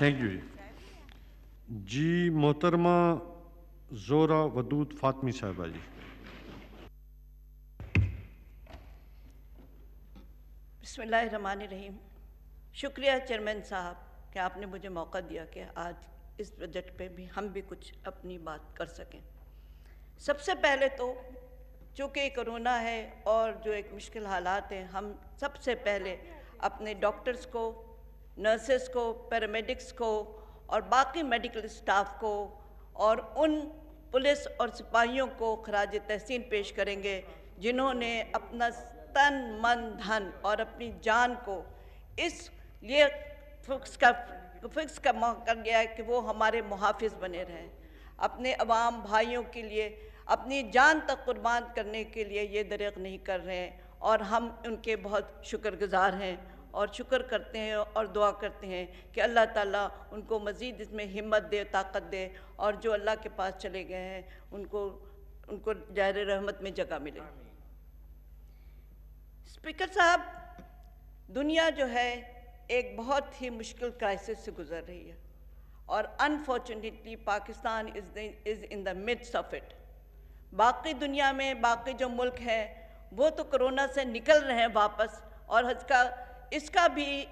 Thank you जी जी मोहतरमा जोरा वदूद फातमी साहिबा जी बसमान रहीम शुक्रिया चेयरमैन साहब कि आपने मुझे मौका दिया कि आज इस बजट पे भी हम भी कुछ अपनी बात कर सकें। सबसे पहले तो चूँकि कोरोना है और जो एक मुश्किल हालात हैं, हम सबसे पहले अपने डॉक्टर्स को नर्सेस को पैरामेडिक्स को और बाकी मेडिकल स्टाफ को और उन पुलिस और सिपाहियों को खराज तहसीन पेश करेंगे, जिन्होंने अपना तन, मन, धन और अपनी जान को इस लिए फिक्स का फिक्स का कर गया है कि वो हमारे मुहाफ़ बने रहें। अपने अवाम भाइयों के लिए, अपनी जान तक कुर्बान करने के लिए ये दरेक नहीं कर रहे हैं और हम उनके बहुत शुक्रगुजार हैं। और शुक्र करते हैं और दुआ करते हैं कि अल्लाह ताला उनको मज़ीद इसमें हिम्मत दे, ताकत दे और जो अल्लाह के पास चले गए हैं, उनको उनको ज़ाहिर रहमत में जगह मिले। स्पीकर साहब, दुनिया जो है एक बहुत ही मुश्किल क्राइसिस से गुजर रही है और unfortunately Pakistan is in the midst of it बाकी दुनिया में बाकी जो मुल्क हैं, वो तो कोरोना से निकल रहे हैं वापस और इसका इसका भी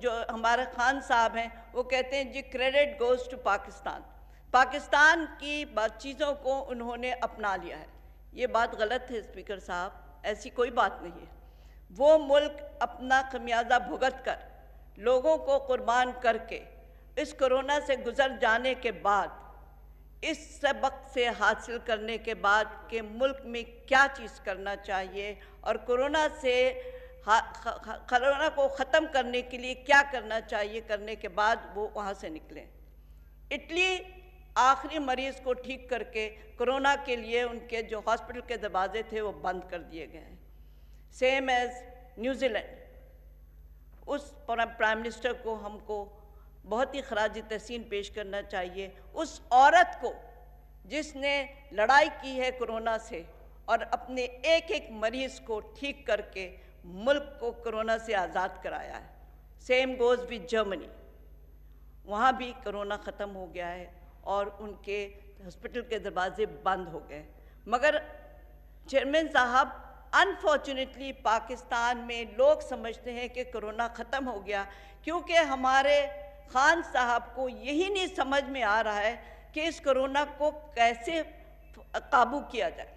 जो हमारा खान साहब हैं, वो कहते हैं, जी credit goes to Pakistan. Pakistan की चीज़ों को उन्होंने अपना लिया है। ये बात गलत है, स्पीकर साहब, ऐसी कोई बात नहीं है। वो मुल्क अपना खमियाजा भुगत कर, लोगों को कुर्बान करके, इस कोरोना से गुजर जाने के बाद, इस सबक से हासिल करने के बाद के मुल्क में क्या चीज़ करना चाहिए और कोरोना से कोरोना को ख़त्म करने के लिए क्या करना चाहिए? करने के बाद वो वहाँ से निकलें। इटली आखिरी मरीज़ को ठीक करके कोरोना के लिए उनके जो हॉस्पिटल के दरवाजे थे वो बंद कर दिए गए हैं। सेम एज न्यूजीलैंड उस प्राइम मिनिस्टर को हमको बहुत ही खराज तहसीन पेश करना चाहिए। उस औरत को जिसने लड़ाई की है कोरोना से और अपने एक एक मरीज़ को ठीक करके मुल्क को कोरोना से आज़ाद कराया है। सेम गोज़ विद जर्मनी वहाँ भी कोरोना ख़त्म हो गया है और उनके हॉस्पिटल के दरवाजे बंद हो गए। मगर चेयरमैन साहब अनफॉर्चुनेटली पाकिस्तान में लोग समझते हैं कि कोरोना ख़त्म हो गया, क्योंकि हमारे खान साहब को यही नहीं समझ में आ रहा है कि इस कोरोना को कैसे काबू किया जाए।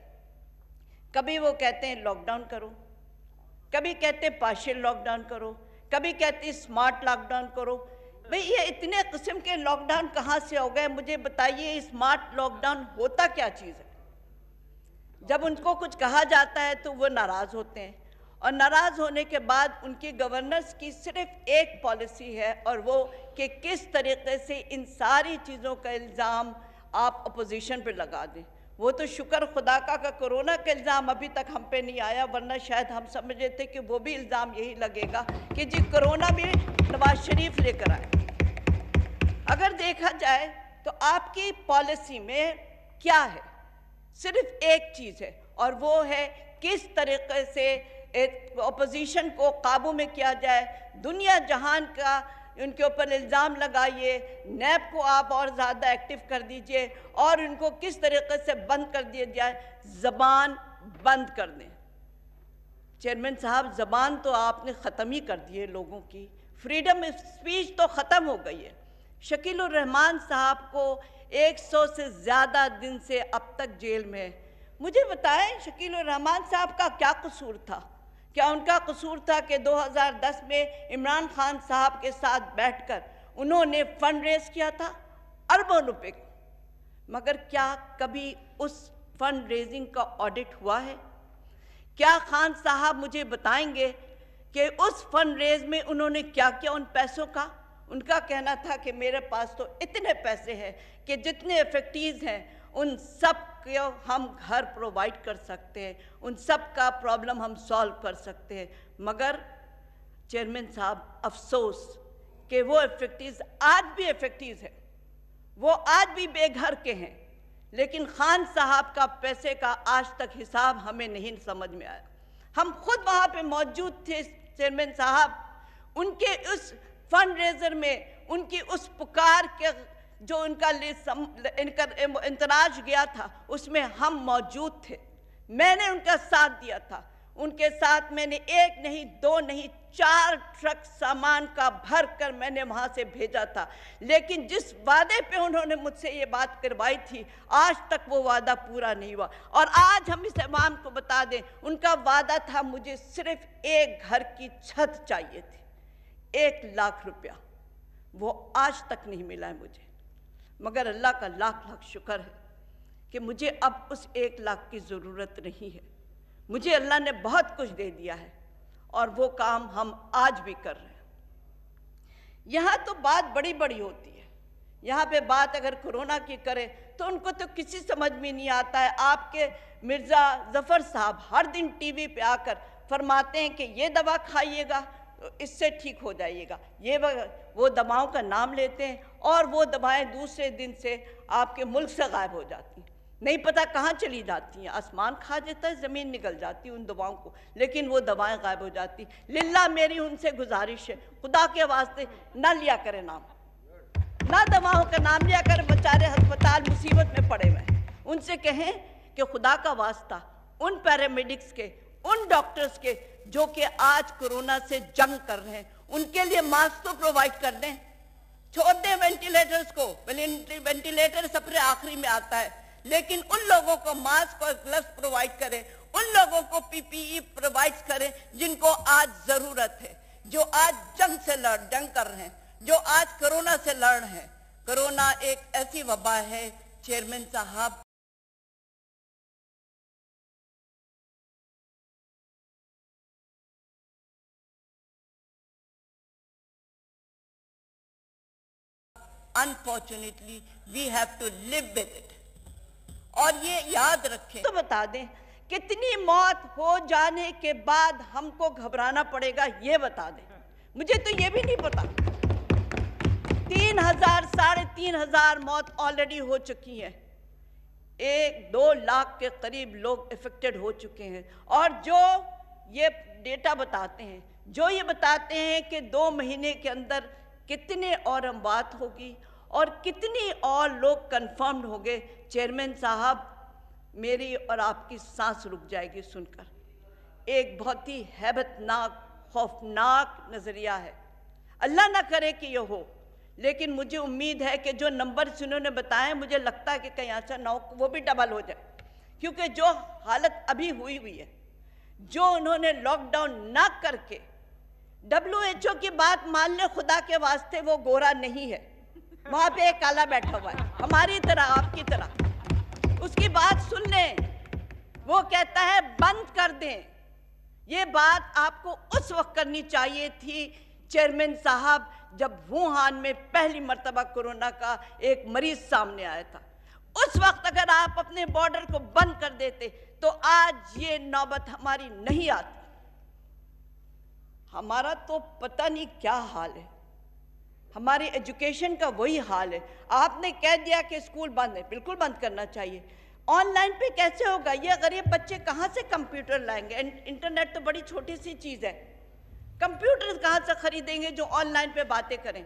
कभी वो कहते हैं लॉकडाउन करो। कभी कहते पार्शियल लॉकडाउन करो, कभी कहते स्मार्ट लॉकडाउन करो। भाई, ये इतने किस्म के लॉकडाउन कहाँ से हो गए? मुझे बताइए स्मार्ट लॉकडाउन होता क्या चीज़ है? जब उनको कुछ कहा जाता है तो वो नाराज़ होते हैं। और नाराज़ होने के बाद उनकी गवर्नेंस की सिर्फ़ एक पॉलिसी है, और वो कि किस तरीके से इन सारी चीज़ों का इल्ज़ाम आप अपोजिशन पर लगा दें। वो तो शुक्र खुदा का का कोरोना का इल्ज़ाम अभी तक हम पे नहीं आया, वरना शायद हम समझ रहे थे कि वो भी इल्ज़ाम यही लगेगा कि जी कोरोना भी नवाज़ शरीफ लेकर आए। अगर देखा जाए तो आपकी पॉलिसी में क्या है? सिर्फ़ एक चीज़ है, और वो है किस तरीके से अपोजिशन को काबू में किया जाए। दुनिया जहान का उनके ऊपर इल्ज़ाम लगाइए, नैब को आप और ज़्यादा एक्टिव कर दीजिए और उनको किस तरीके से बंद कर दिया जाए? ज़बान बंद कर दें। चेयरमैन साहब, ज़बान तो आपने ख़त्म ही कर दी है लोगों की। फ्रीडम स्पीच तो ख़त्म हो गई है। शकील रहमान साहब को 100 से ज़्यादा दिन से अब तक जेल में मुझे बताएँ शकील रहमान साहब का क्या कसूर था? क्या उनका कसूर था कि 2010 में इमरान खान साहब के साथ बैठकर उन्होंने फंड रेज किया था? अरबों रुपए। मगर क्या कभी उस फंड रेजिंग का ऑडिट हुआ है? क्या खान साहब मुझे बताएँगे कि उस फंड रेज में उन्होंने क्या किया उन पैसों का? उनका कहना था कि मेरे पास तो इतने पैसे हैं कि जितने इफ़ेक्टिव हैं, उन सब को हम घर प्रोवाइड कर सकते हैं। उन सब का प्रॉब्लम हम सॉल्व कर सकते हैं। मगर चेयरमैन साहब, अफसोस कि वो इफ़ेक्टिव आज भी इफ़ेक्टिव है। वो आज भी बेघर के हैं। लेकिन खान साहब का पैसे का आज तक हिसाब हमें नहीं समझ में आया। हम खुद वहाँ पे मौजूद थे चेयरमैन साहब। उनके उस फंड रेजर में, उनकी उस पुकार के जो उनका इनका इंतराज गया था, उसमें हम मौजूद थे। मैंने उनका साथ दिया था। उनके साथ मैंने एक नहीं, दो नहीं, चार ट्रक सामान का भर कर मैंने वहाँ से भेजा था। लेकिन जिस वादे पे उन्होंने मुझसे ये बात करवाई थी, आज तक वो वादा पूरा नहीं हुआ। और आज हम इस इमाम को बता दें, उनका वादा था मुझे सिर्फ़ एक घर की छत चाहिए थी। एक लाख रुपया। वो आज तक नहीं मिला है मुझे। मगर अल्लाह का लाख लाख शुक्र है कि मुझे अब उस एक लाख की ज़रूरत नहीं है। मुझे अल्लाह ने बहुत कुछ दे दिया है और वो काम हम आज भी कर रहे हैं। यहाँ तो बात बड़ी बड़ी होती है। यहाँ पे बात अगर कोरोना की करें तो उनको तो किसी समझ में नहीं आता है। आपके मिर्ज़ा जफ़र साहब हर दिन टीवी पे आकर फरमाते हैं कि ये दवा खाइएगा इससे ठीक हो जाइएगा। ये वो दवाओं का नाम लेते हैं और वो दवाएँ दूसरे दिन से आपके मुल्क से गायब हो जाती हैं। नहीं पता कहाँ चली जाती हैं। आसमान खा जाता है, ज़मीन निकल जाती है उन दवाओं को। लेकिन वो दवाएँ गायब हो जाती लिल्ला मेरी उनसे गुजारिश है। खुदा के वास्ते ना लिया करें नाम। ना दवाओं का नाम लिया कर, बेचारे अस्पताल मुसीबत में पड़े हुए उनसे कहें कि खुदा का वास्ता उन पैरामेडिक्स के उन डॉक्टर्स के जो कि आज कोरोना से जंग कर रहे हैं, उनके लिए मास्क तो प्रोवाइड कर दें। छोड़ दें वेंटिलेटर्स को। वेंटिलेटर सबसे आखिरी में आता है। लेकिन उन लोगों को मास्क और ग्लव्स प्रोवाइड करें। उन लोगों को पीपीई प्रोवाइड करें जिनको आज ज़रूरत है, जो आज जंग से लड़ जंग कर रहे हैं, जो आज कोरोना से लड़ रहे हैं। कोरोना एक ऐसी वबा है चेयरमैन साहब unfortunately, we have to live with it. और ये याद रखें। तो बता दें, कितनी मौत हो जाने के बाद हमको घबराना पड़ेगा, ये बता दें। मुझे तो ये भी नहीं पता। तीन हज़ार, साढ़े तीन हज़ार मौत ऑलरेडी हो चुकी है। एक, दो लाख के करीब लोग इफेक्टेड हो चुके हैं। और जो ये डेटा बताते हैं, जो ये बताते हैं कि दो महीने के अंदर कितने और हम अमवात होगी और कितनी और लोग कंफर्म्ड हो गए चेयरमैन साहब, मेरी और आपकी सांस रुक जाएगी सुनकर। एक बहुत ही हैबतनाक, खौफनाक नज़रिया है। अल्लाह ना करे कि ये हो, लेकिन मुझे उम्मीद है कि जो नंबर इन्होंने बताए, मुझे लगता है कि कहीं ऐसा ना हो, वो भी डबल हो जाए। क्योंकि जो हालत अभी हुई हुई है, जो उन्होंने लॉकडाउन ना करके डब्ल्यू एच ओ की बात मान ले खुदा के वास्ते वो गोरा नहीं है। वहाँ पे एक काला बैठा हुआ है। हमारी तरह, आपकी तरह। उसकी बात सुन लें वो कहता है, बंद कर दें। ये बात आपको उस वक्त करनी चाहिए थी, चेयरमैन साहब, जब वुहान में पहली मरतबा कोरोना का एक मरीज़ सामने आया था। उस वक्त अगर आप अपने बॉर्डर को बंद कर देते तो आज ये नौबत हमारी नहीं आती। हमारा तो पता नहीं क्या हाल है। हमारी एजुकेशन का वही हाल है। आपने कह दिया कि स्कूल बंद है बिल्कुल बंद करना चाहिए। ऑनलाइन पे कैसे होगा? ये गरीब बच्चे कहाँ से कंप्यूटर लाएँगे? इंटरनेट तो बड़ी छोटी सी चीज़ है। कंप्यूटर कहाँ से खरीदेंगे जो ऑनलाइन पे बातें करें?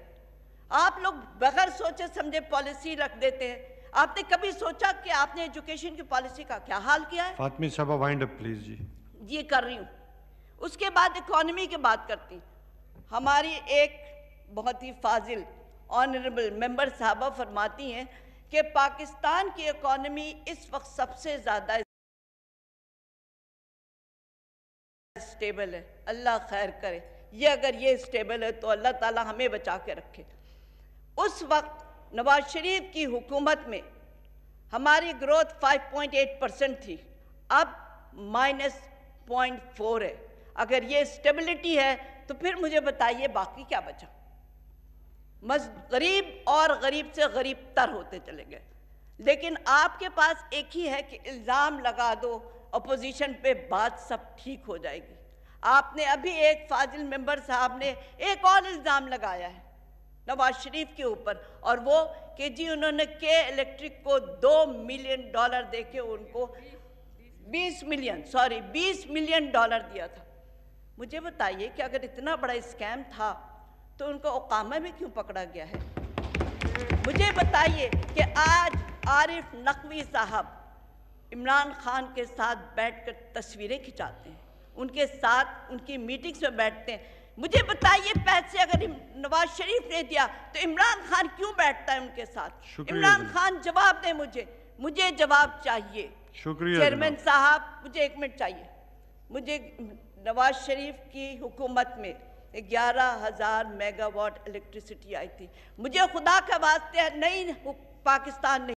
आप लोग बगैर सोचे समझे पॉलिसी रख देते हैं। आपने कभी सोचा कि आपने एजुकेशन की पॉलिसी का क्या हाल किया है? फातमी साहब वाइंड अप प्लीज़ जी। ये कर रही हूँ। उसके बाद इकोनॉमी की बात करती। हमारी एक बहुत ही फाजिल ऑनरेबल मेंबर साहबा फरमाती हैं कि पाकिस्तान की इकोनॉमी इस वक्त सबसे ज़्यादा स्टेबल है। अल्लाह खैर करे। ये अगर ये स्टेबल है तो अल्लाह ताला हमें बचा के रखे। उस वक्त नवाज़ शरीफ की हुकूमत में हमारी ग्रोथ 5.8 परसेंट थी। अब माइनस पॉइंट फोर है। अगर ये स्टेबिलिटी है तो फिर मुझे बताइए बाकी क्या बचा। मज, गरीब और गरीब से गरीब तर होते चले गए। लेकिन आपके पास एक ही है कि इल्ज़ाम लगा दो अपोजिशन पे बात सब ठीक हो जाएगी। आपने अभी एक फाजिल मेंबर साहब ने एक और इल्ज़ाम लगाया है, नवाज़ शरीफ के ऊपर, और वो कि जी उन्होंने के इलेक्ट्रिक को दो मिलियन डॉलर देके उनको 20 मिलियन सॉरी 20 मिलियन डॉलर दिया था। मुझे बताइए कि अगर इतना बड़ा स्कैम था तो उनको ओकामा में क्यों पकड़ा गया है? मुझे बताइए कि आज आरिफ नकवी साहब इमरान खान के साथ बैठकर तस्वीरें खिंचाते हैं। उनके साथ उनकी मीटिंग्स में बैठते हैं। मुझे बताइए पैसे अगर नवाज़ शरीफ ने दिया तो इमरान खान क्यों बैठता है उनके साथ? इमरान खान जवाब दें मुझे। मुझे जवाब चाहिए। शुक्रिया चेयरमैन साहब मुझे एक मिनट चाहिए। मुझे नवाज़ शरीफ की हुकूमत में ग्यारह हज़ार मेगावाट इलेक्ट्रिसिटी आई थी। मुझे खुदा का वास्ते नई पाकिस्तान नहीं